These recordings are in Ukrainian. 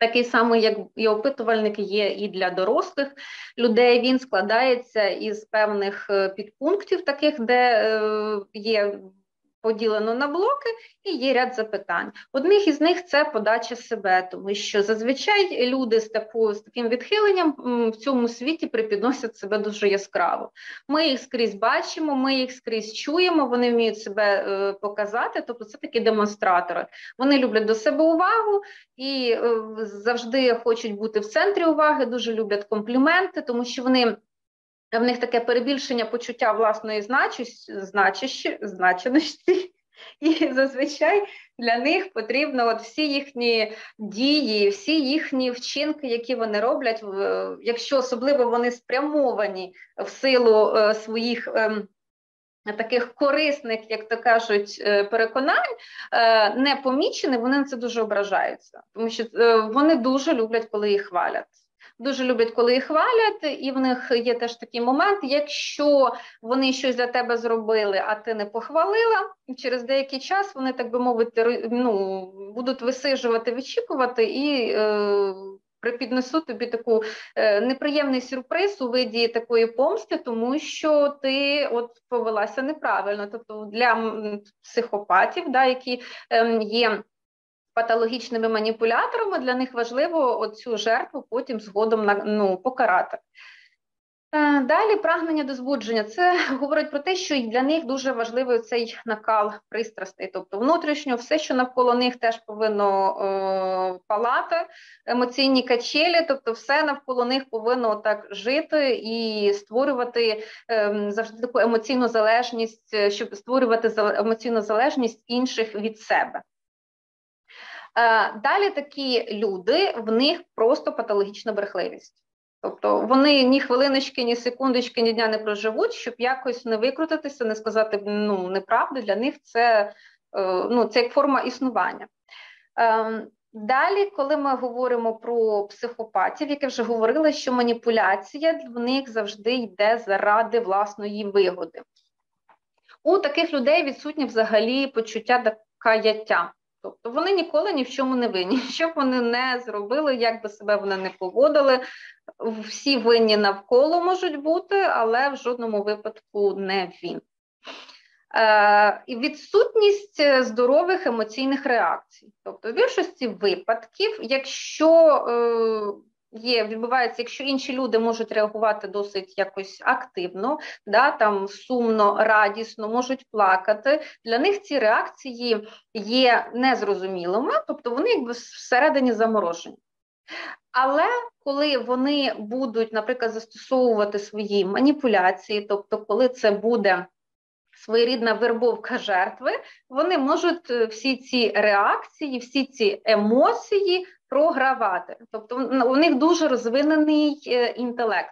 Такий самий, як і опитувальник, є і для дорослих людей. Він складається із певних е, підпунктів, таких, де є поділено на блоки, і є ряд запитань. Одних із них це подача себе, тому що зазвичай люди з таку, з таким відхиленням в цьому світі припідносять себе дуже яскраво. Ми їх скрізь бачимо, ми їх скрізь чуємо, вони вміють себе е, показати, тобто це такі демонстратори. Вони люблять до себе увагу і е, завжди хочуть бути в центрі уваги, дуже люблять компліменти, тому що вони. В них таке перебільшення почуття власної значущі, значеності, і зазвичай для них потрібно от всі їхні дії, всі їхні вчинки, які вони роблять, якщо особливо вони спрямовані в силу е, своїх. Е, Таких корисних, як то кажуть, е, переконань е, не помічені, вони на це дуже ображаються, тому що вони дуже люблять, коли їх хвалять дуже люблять, коли їх хвалять, і в них є теж такий момент, якщо вони щось для тебе зробили, а ти не похвалила, через деякий час вони, так би мовити, ну, будуть висижувати, вичікувати і. Е, Припіднесу тобі таку е, неприємний сюрприз у виді такої помсти, тому що ти от повелася неправильно. Тобто для психопатів, да, які е, є патологічними маніпуляторами, для них важливо цю жертву потім згодом ну, покарати. Е, далі прагнення до збудження. Це говорить про те, що для них дуже важливий цей накал пристрастей, тобто внутрішньо, все, що навколо них теж повинно е, палати, емоційні качелі, тобто все навколо них повинно так жити і створювати е, завжди таку емоційну залежність, е, щоб створювати емоційну залежність інших від себе. Е, далі такі люди, в них просто патологічна брехливість. Тобто вони ні хвилиночки, ні секундочки, ні дня не проживуть, щоб якось не викрутитися, не сказати ну, неправди, для них це е, ну, це як форма існування. Ем, далі, коли ми говоримо про психопатів, як я вже говорила, що маніпуляція в них завжди йде заради власної вигоди. У таких людей відсутнє взагалі почуття каяття. Тобто вони ніколи ні в чому не винні. Що б вони не зробили, як би себе вони не поводили, всі винні навколо можуть бути, але в жодному випадку не він. Е, відсутність е, здорових емоційних реакцій. Тобто, в більшості випадків, якщо е, є, відбувається, якщо інші люди можуть реагувати досить якось активно, да, там сумно, радісно, можуть плакати. Для них ці реакції є незрозумілими, тобто вони якби всередині заморожені. Але коли вони будуть, наприклад, застосовувати свої маніпуляції, тобто, коли це буде своєрідна вербовка жертви, вони можуть е, всі ці реакції, всі ці емоції програвати. Тобто у них дуже розвинений е, інтелект.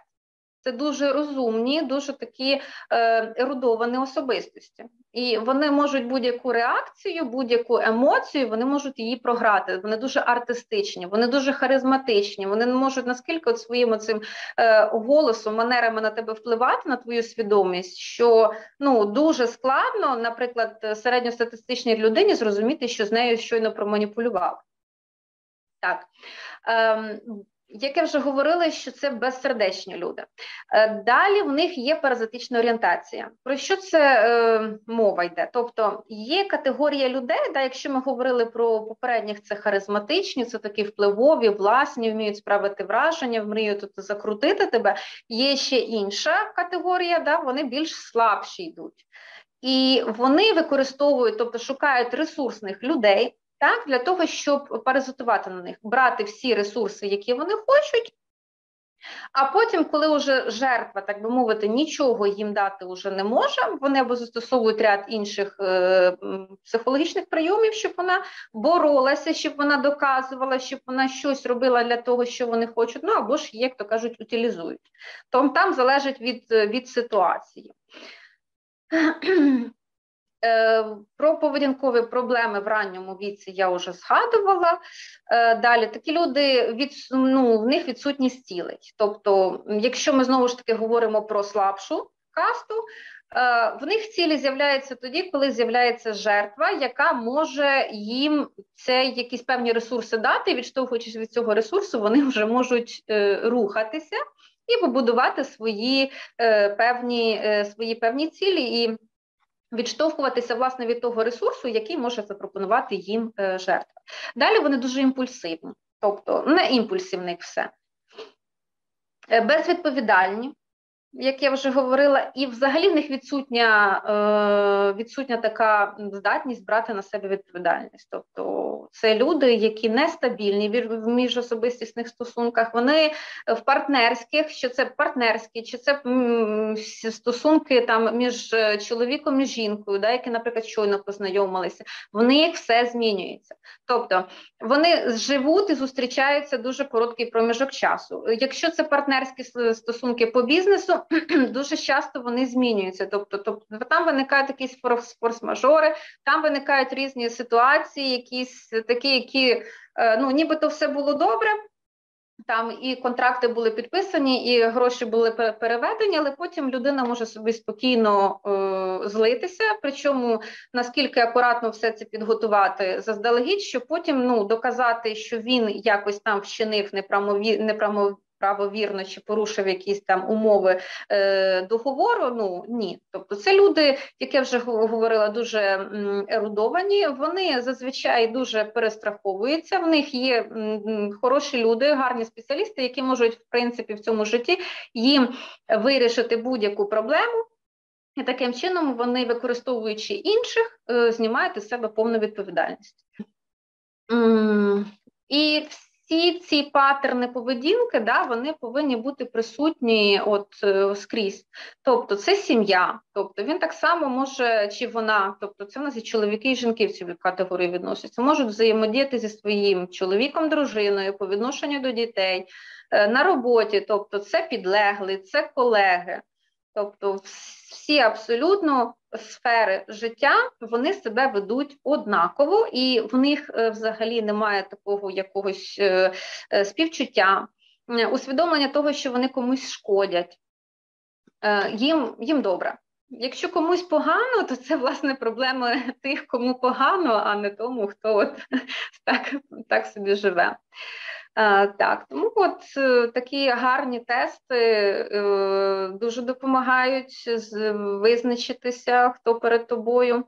Це дуже розумні, дуже такі е, ерудовані особистості, і вони можуть будь-яку реакцію, будь-яку емоцію, вони можуть її програти. Вони дуже артистичні, вони дуже харизматичні. Вони можуть наскільки от своїм цим е, голосом, манерами на тебе впливати на твою свідомість, що ну дуже складно, наприклад, середньостатистичній людині зрозуміти, що з нею щойно проманіпулював. Так. Ем, як я вже говорила, що це безсердечні люди. Е, далі в них є паразитична орієнтація. Про що це е, мова йде? Тобто є категорія людей, да, якщо ми говорили про попередніх, це харизматичні, це такі впливові, власні, вміють справити враження, вміють тут закрутити тебе. Є ще інша категорія, да, вони більш слабші йдуть. І вони використовують, тобто шукають ресурсних людей, так, для того, щоб паразитувати на них, брати всі ресурси, які вони хочуть. А потім, коли вже жертва, так би мовити, нічого їм дати вже не може, вони або застосовують ряд інших е, психологічних прийомів, щоб вона боролася, щоб вона доказувала, щоб вона щось робила для того, що вони хочуть, ну або ж, як то кажуть, утилізують. Тому там залежить від, від ситуації. Е, про поведінкові проблеми в ранньому віці я вже згадувала. Е, далі такі люди від ну, в них відсутність цілей. Тобто, якщо ми знову ж таки говоримо про слабшу касту, в них цілі з'являються тоді, коли з'являється жертва, яка може їм це якісь певні ресурси дати. Відштовхуючись від цього ресурсу, вони вже можуть рухатися і побудувати свої певні свої певні цілі і відштовхуватися власне від того ресурсу, який може запропонувати їм жертва. Далі вони дуже імпульсивні, тобто не імпульсивних все. Безвідповідальні, як я вже говорила, і взагалі в них відсутня е, відсутня така здатність брати на себе відповідальність. Тобто це люди, які нестабільні в міжособистісних стосунках, вони в партнерських, що це партнерські, чи це стосунки там між чоловіком і жінкою, да, які, наприклад, щойно познайомилися, в них все змінюється. Тобто вони живуть і зустрічаються дуже короткий проміжок часу. Якщо це партнерські стосунки по бізнесу, дуже часто вони змінюються. Тобто, тобто там виникають якісь форс-мажори, там виникають різні ситуації, якісь такі, які е, ну нібито все було добре. Там і контракти були підписані, і гроші були переведені, але потім людина може собі спокійно е, злитися. Причому наскільки акуратно все це підготувати заздалегідь, щоб потім ну доказати, що він якось там вчинив неправомірно правовірно чи порушив якісь там умови е, договору. Ну ні, тобто це люди, як я вже говорила, дуже ерудовані. Вони зазвичай дуже перестраховуються. В них є хороші люди, гарні спеціалісти, які можуть в принципі в цьому житті їм вирішити будь-яку проблему. І таким чином вони, використовуючи інших, е, знімають із себе повну відповідальність. І всі ці патерни поведінки, да, вони повинні бути присутні от е, скрізь. Тобто це сім'я, тобто він так само може, чи вона, тобто це в нас і чоловіки і жінки в цю категорію відносяться, можуть взаємодіяти зі своїм чоловіком, дружиною по відношенню до дітей е, на роботі, тобто це підлегли, це колеги. Тобто всі абсолютно сфери життя вони себе ведуть однаково, і в них е, взагалі немає такого якогось е, е, співчуття, усвідомлення того, що вони комусь шкодять. Їм, їм добре. Якщо комусь погано, то це власне проблема тих, кому погано, а не тому, хто от так, так собі живе. Так, тому от е, такі гарні тести е, дуже допомагають визначитися, хто перед тобою.